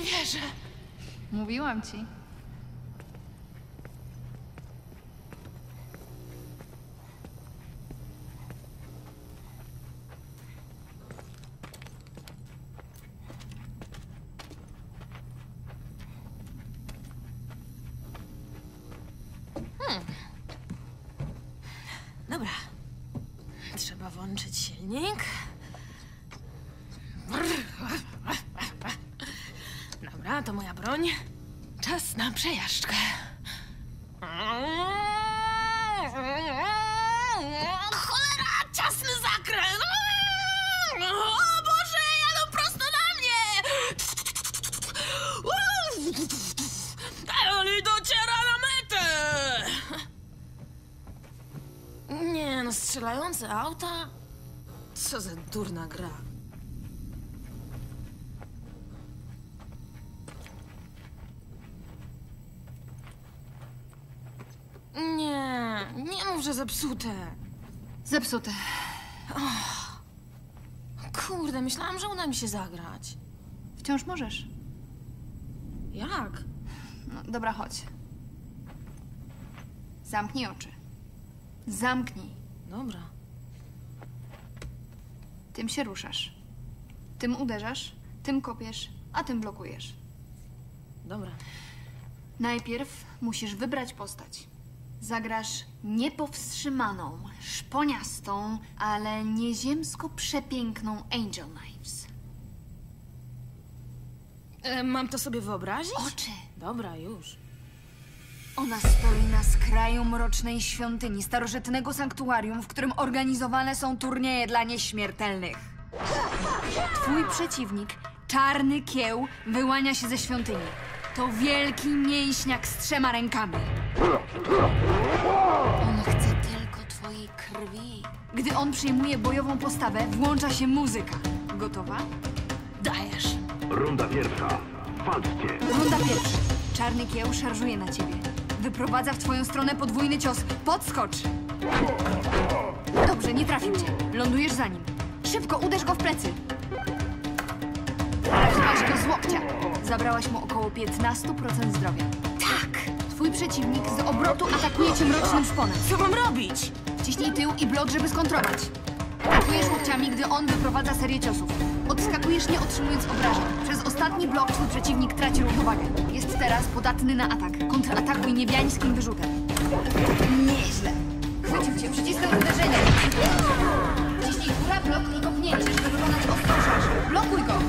Nie wierzę. Mówiłam ci. Dobra. Trzeba włączyć silnik. Dobra, to moja broń. Czas na przejażdżkę. Cholera, ciasny zakręt! O Boże, jadą prosto na mnie! Ale dociera na metę! Nie no, strzelające auta? Co za durna gra. Nie, nie mów, że zepsute. Zepsute. Kurde, myślałam, że uda mi się zagrać. Wciąż możesz. Jak? No, dobra, chodź. Zamknij oczy. Zamknij. Dobra. Tym się ruszasz. Tym uderzasz, tym kopiesz, a tym blokujesz. Dobra. Najpierw musisz wybrać postać. Zagrasz niepowstrzymaną, szponiastą, ale nieziemsko przepiękną Angel Knives. E, mam to sobie wyobrazić? Oczy! Dobra, już. Ona stoi na skraju mrocznej świątyni, starożytnego sanktuarium, w którym organizowane są turnieje dla nieśmiertelnych. Twój przeciwnik, czarny kieł, wyłania się ze świątyni. To wielki mięśniak z trzema rękami. On chce tylko twojej krwi. Gdy on przyjmuje bojową postawę, włącza się muzyka. Gotowa? Dajesz. Runda pierwsza. Walczcie. Runda pierwsza. Czarny kieł szarżuje na ciebie. Wyprowadza w twoją stronę podwójny cios. Podskocz! Dobrze, nie trafił cię. Lądujesz za nim. Szybko, uderz go w plecy. Trafiłaś go z łokcia. Zabrałaś mu około 15% zdrowia. Tak! Twój przeciwnik z obrotu atakuje cię mrocznym szponem. Co mam robić? Wciśnij tył i blok, żeby skontrować. Atakujesz łokciami, gdy on wyprowadza serię ciosów. Odskakujesz nie otrzymując obrażeń. Przez ostatni blok twój przeciwnik traci równowagę. Jest teraz podatny na atak. Kontratakuj niebiańskim wyrzutem. Nieźle. Chwycił cię, przyciskaj uderzenie. Wciśnij góra, blok i kopnięcie, żeby wykonać szarżę. Blokuj go.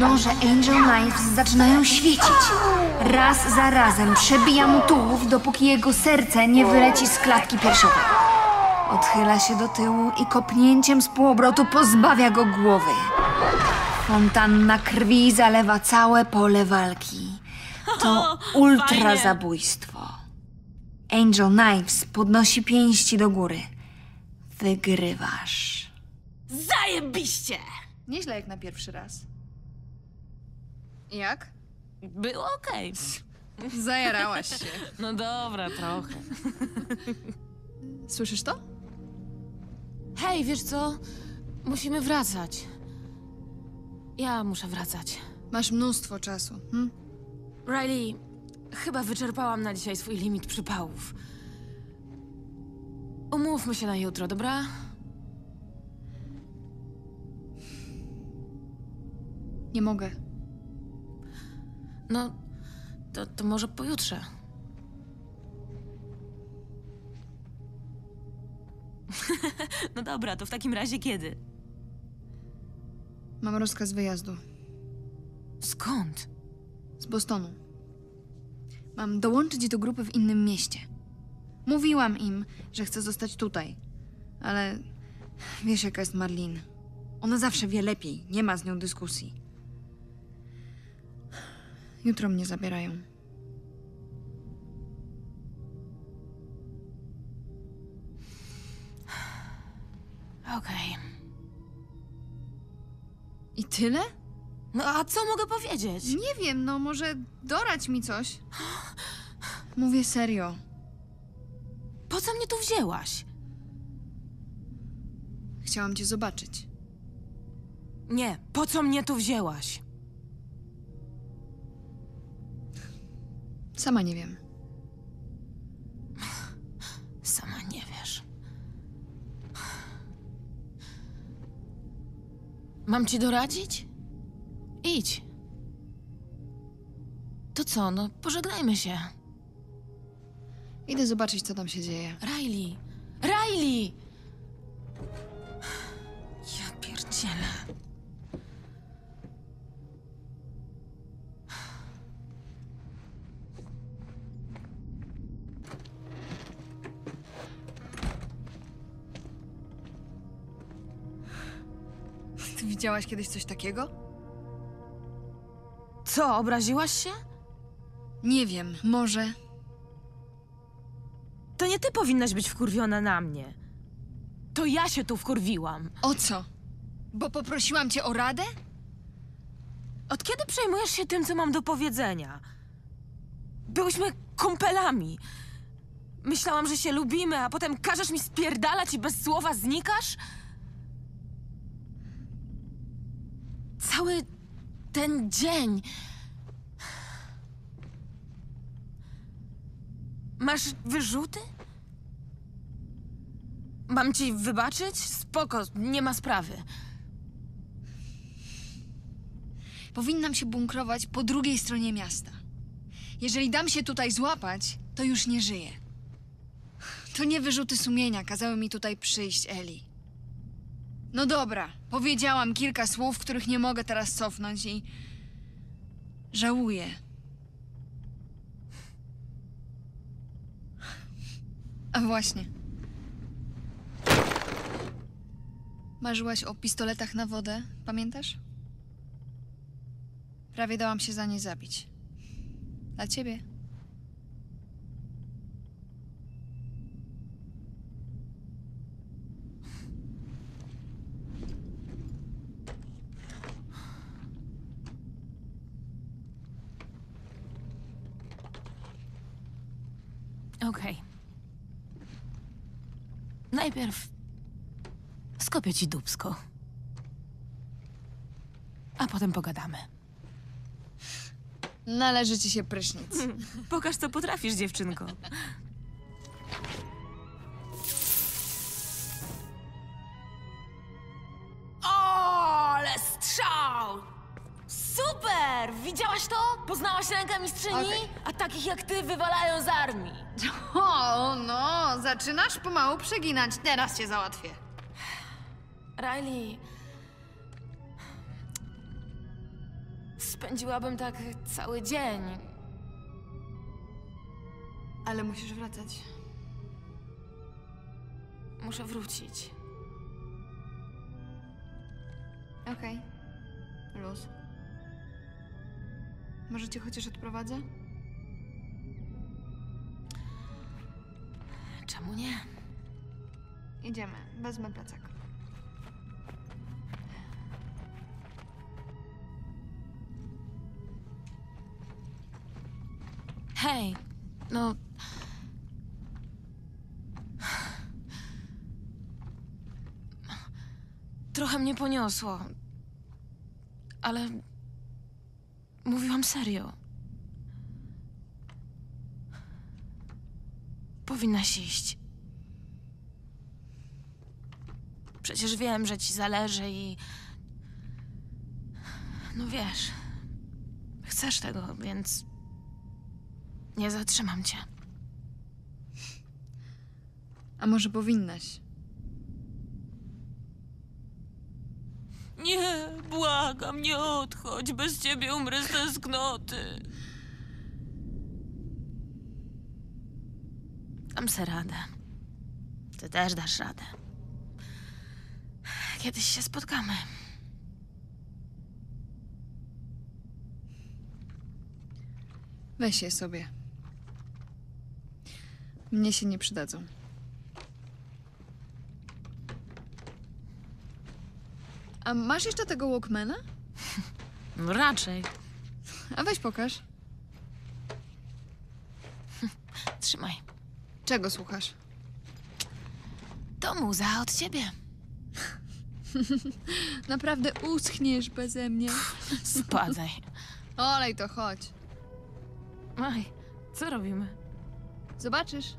Noże Angel Knives zaczynają świecić. Raz za razem przebija mu tułów, dopóki jego serce nie wyleci z klatki piersiowej. Odchyla się do tyłu i kopnięciem z półobrotu pozbawia go głowy. Fontanna krwi zalewa całe pole walki. To ultra zabójstwo. Angel Knives podnosi pięści do góry. Wygrywasz. Zajebiście! Nieźle jak na pierwszy raz. Jak? Było okej. Zajarałaś się. No dobra, trochę. Słyszysz to? Hej, wiesz co? Musimy wracać. Ja muszę wracać. Masz mnóstwo czasu. Hm? Riley, chyba wyczerpałam na dzisiaj swój limit przypałów. Umówmy się na jutro, dobra? Nie mogę. No, to, to może pojutrze. no dobra, to w takim razie kiedy? Mam rozkaz wyjazdu. Skąd? Z Bostonu. Mam dołączyć do grupy w innym mieście. Mówiłam im, że chcę zostać tutaj. Ale wiesz, jaka jest Marlin. Ona zawsze wie lepiej. Nie ma z nią dyskusji. Jutro mnie zabierają. Okej. I tyle? No a co mogę powiedzieć? Nie wiem, no może dorać mi coś. Mówię serio. Po co mnie tu wzięłaś? Chciałam cię zobaczyć. Nie, po co mnie tu wzięłaś? Sama nie wiem. Sama nie wiesz. Mam ci doradzić? Idź. To co, no pożegnajmy się. Idę zobaczyć, co tam się dzieje. Riley! Riley! Ja pierdzielę. Widziałaś kiedyś coś takiego? Co, obraziłaś się? Nie wiem, może. To nie ty powinnaś być wkurwiona na mnie. To ja się tu wkurwiłam. O co? Bo poprosiłam cię o radę? Od kiedy przejmujesz się tym, co mam do powiedzenia? Byłyśmy kumpelami. Myślałam, że się lubimy, a potem każesz mi spierdalać i bez słowa znikasz? Cały ten dzień. Masz wyrzuty? Mam ci wybaczyć? Spoko, nie ma sprawy. Powinnam się bunkrować po drugiej stronie miasta. Jeżeli dam się tutaj złapać, to już nie żyję. To nie wyrzuty sumienia kazały mi tutaj przyjść, Eli. No dobra, powiedziałam kilka słów, których nie mogę teraz cofnąć i. żałuję. A właśnie. Marzyłaś o pistoletach na wodę, pamiętasz? Prawie dałam się za nie zabić. Dla ciebie. Okej. Najpierw skopię ci dubsko. A potem pogadamy. Należy ci się prysznic. Pokaż, co potrafisz, dziewczynko. Widziałaś to? Poznałaś rękę mistrzyni? Okej. A takich jak ty wywalają z armii. O, no, zaczynasz pomału przeginać. Teraz cię załatwię. Riley. Spędziłabym tak cały dzień. Ale musisz wracać. Muszę wrócić. Okej. Luz. Może cię chociaż odprowadzę? Czemu nie? Idziemy. Wezmę plecak. Hej, no. Trochę mnie poniosło. Ale. Mówiłam serio. Powinnaś iść. Przecież wiem, że ci zależy i. No wiesz. Chcesz tego, więc. Nie zatrzymam cię. A może powinnaś? Nie, błagam, nie odchodź. Bez ciebie umrę z tęsknoty. Dam se radę. Ty też dasz radę. Kiedyś się spotkamy. Weź je sobie. Mnie się nie przydadzą. A masz jeszcze tego Walkmana? No raczej. A weź pokaż. Trzymaj. Czego słuchasz? To muza od ciebie. Naprawdę uschniesz beze mnie. Spadaj. Olej to chodź. Aj, co robimy? Zobaczysz.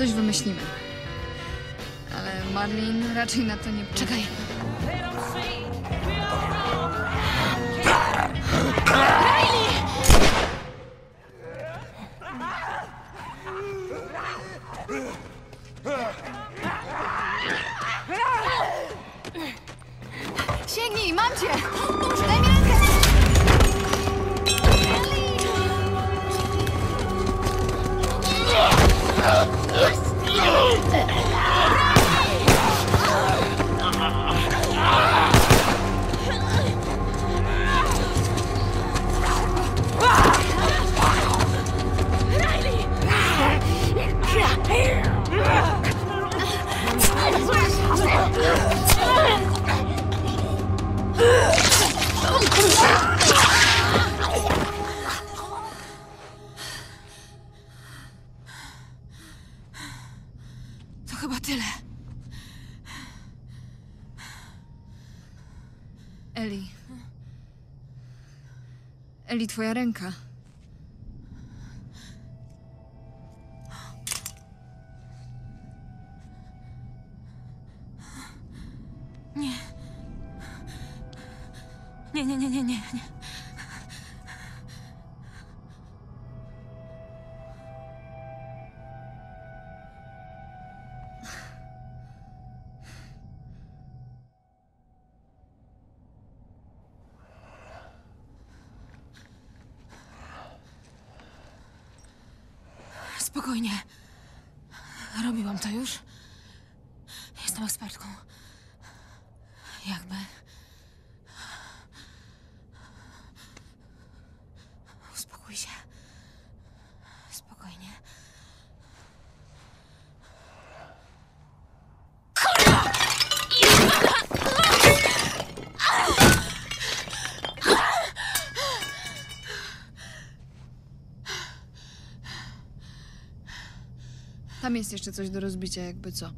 Coś wymyślimy. Ale Marlin raczej na to nie. Czekaj. Sięgnij, mam cię! Daj mi えっ? Eli. Eli, twoja ręka. Spokojnie. Robiłam to już. Jestem ekspertką. Jakby. Uspokój się. Spokojnie. Tam jest jeszcze coś do rozbicia, jakby co.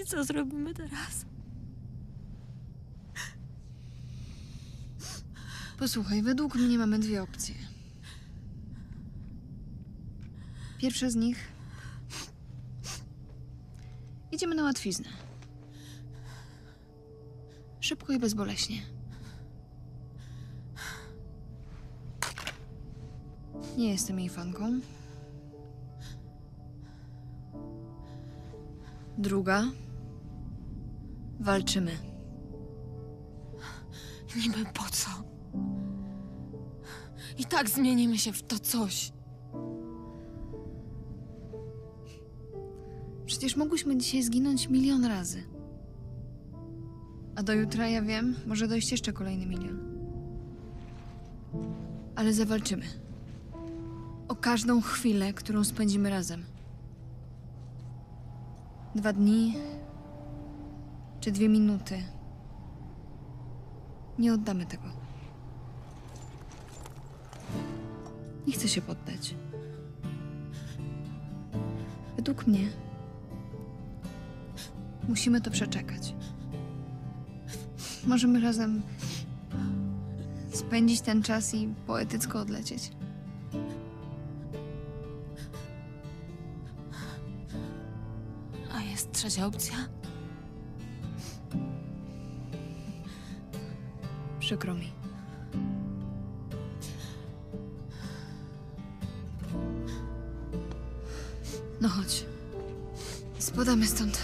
I co zrobimy teraz? Posłuchaj, według mnie mamy dwie opcje. Pierwsza z nich. Idziemy na łatwiznę. Szybko i bezboleśnie. Nie jestem jej fanką. Druga. Walczymy. Niby po co? I tak zmienimy się w to coś. Przecież mogłyśmy dzisiaj zginąć milion razy. A do jutra, ja wiem, może dojść jeszcze kolejny milion. Ale zawalczymy. O każdą chwilę, którą spędzimy razem. Dwa dni czy dwie minuty. Nie oddamy tego. Nie chcę się poddać. Według mnie musimy to przeczekać. Możemy razem spędzić ten czas i poetycko odlecieć. Trzecia opcja? Przykro mi. No chodź. Spadamy stąd.